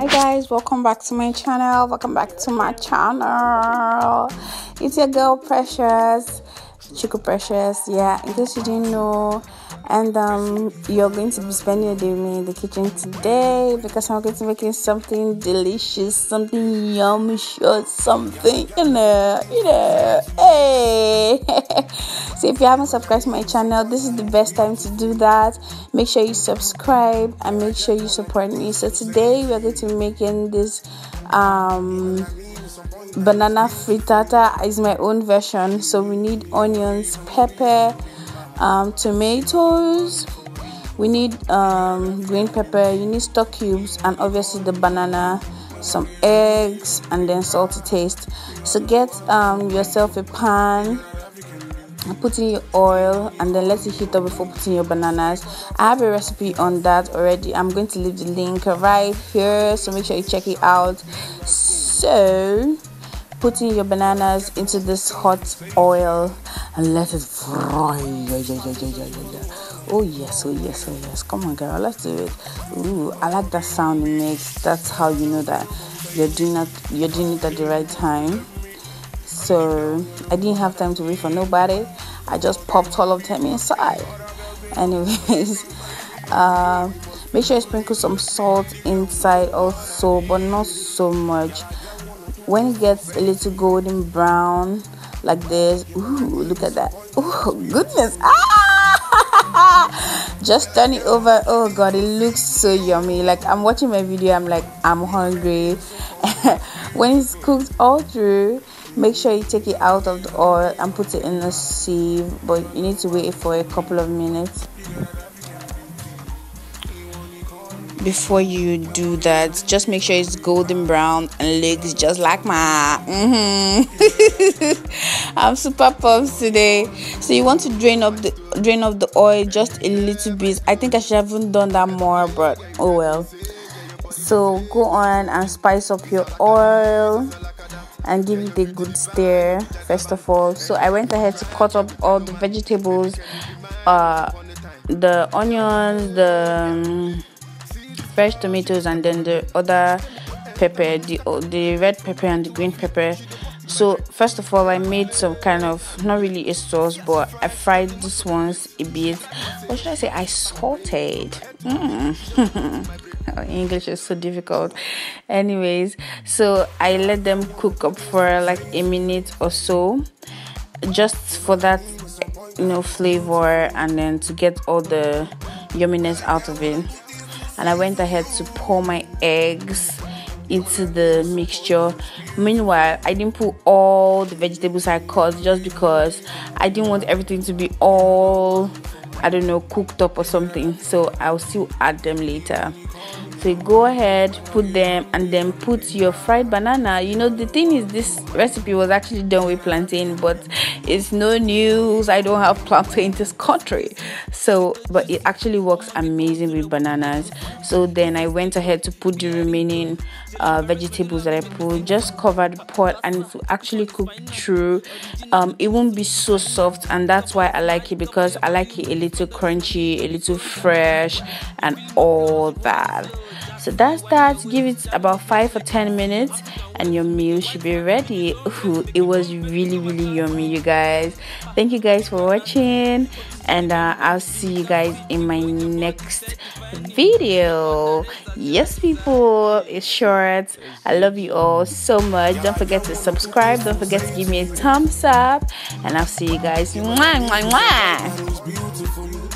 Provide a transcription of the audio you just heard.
hi guys welcome back to my channel welcome back to my channel. It's your girl precious Chukwu precious yeah in case you didn't know and um, you're going to be spending your day with me in the kitchen today because I'm going to be making something delicious, something yummy, sure, something you know, you know. Hey, so if you haven't subscribed to my channel, this is the best time to do that. Make sure you subscribe and make sure you support me. So today we are going to be making this um banana frittata is my own version. So we need onions pepper um, tomatoes. We need um, green pepper. You need stock cubes and obviously the banana some eggs and then salt to taste. So get um, yourself a pan put in your oil and then let it heat up before putting your bananas. I have a recipe on that already. I'm going to leave the link right here so make sure you check it out. So putting your bananas into this hot oil and let it fry. Oh yes, oh yes, oh yes. Come on, girl, let's do it. Ooh, I like that sound it makes. That's how you know that you're doing it. You're doing it at the right time. So I didn't have time to wait for nobody. I just popped all of them inside. Anyways, uh, make sure you sprinkle some salt inside also, but not so much when it gets a little golden brown like this ooh look at that. Oh goodness. Ah! Just turn it over. Oh god it looks so yummy. Like i'm watching my video. I'm like i'm hungry. When it's cooked all through make sure you take it out of the oil and put it in a sieve but you need to wait for a couple of minutes before you do that just make sure it's golden brown and looks just like my mm-hmm. i'm super pumped today. So you want to drain up the drain off the oil just a little bit. I think i should haven't done that more but oh well. So go on and spice up your oil and give it a good stir first of all. So i went ahead to cut up all the vegetables uh the onions the um, fresh tomatoes and then the other pepper the the red pepper and the green pepper. So first of all i made some kind of not really a sauce but i fried this ones a bit. What should i say? I salted. mm. english is so difficult. Anyways so i let them cook up for like a minute or so just for that you know flavor and then to get all the yumminess out of it and I went ahead to pour my eggs into the mixture. Meanwhile, I didn't put all the vegetables I cut just because I didn't want everything to be all I don't know cooked up or something. So I'll still add them later so go ahead put them and then put your fried banana. You know the thing is this recipe was actually done with plantain but it's no news. I don't have plantain in this country. So but it actually works amazing with bananas. So then i went ahead to put the remaining uh, vegetables that i put just cover the pot and will actually cook through. Um, it won't be so soft and that's why i like it because i like it a little crunchy a little fresh and all that so that's that give it about five or ten minutes and your meal should be ready. Ooh, it was really really yummy you guys. Thank you guys for watching and uh, i'll see you guys in my next video. Yes people it's short. I love you all so much. Don't forget to subscribe. Don't forget to give me a thumbs up and i'll see you guys. Mwah, mwah, mwah.